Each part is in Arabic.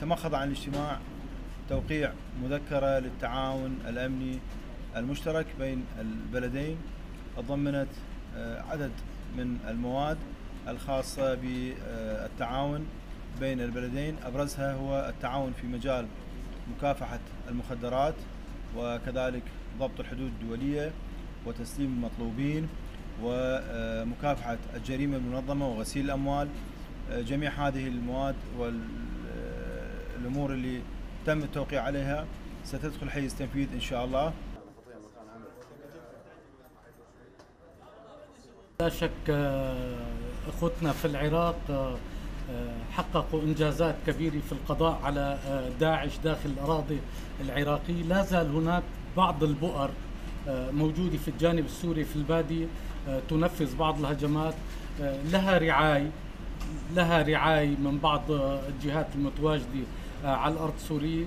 تمخض عن الاجتماع توقيع مذكرة للتعاون الأمني المشترك بين البلدين تضمنت آه، عدد من المواد الخاصة بالتعاون بين البلدين. أبرزها هو التعاون في مجال مكافحة المخدرات وكذلك ضبط الحدود الدولية وتسليم المطلوبين. ومكافحة الجريمة المنظمة وغسيل الأموال. جميع هذه المواد والأمور اللي تم التوقيع عليها ستدخل حيز تنفيذ إن شاء الله. لا شك أخوتنا في العراق حققوا إنجازات كبيرة في القضاء على داعش داخل الأراضي العراقية، لا زال هناك بعض البؤر موجودة في الجانب السوري في البادية تنفذ بعض الهجمات لها رعايه لها رعايه من بعض الجهات المتواجدة على الأرض السورية.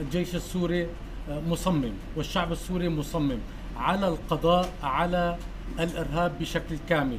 الجيش السوري مصمم والشعب السوري مصمم على القضاء على الإرهاب بشكل كامل.